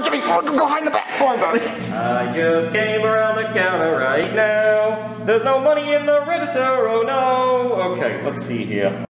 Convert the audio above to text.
on, Jimmy. Go behind the back. On, I just came around the counter right now. There's no money in the register, oh no. Okay, let's see here.